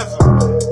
present.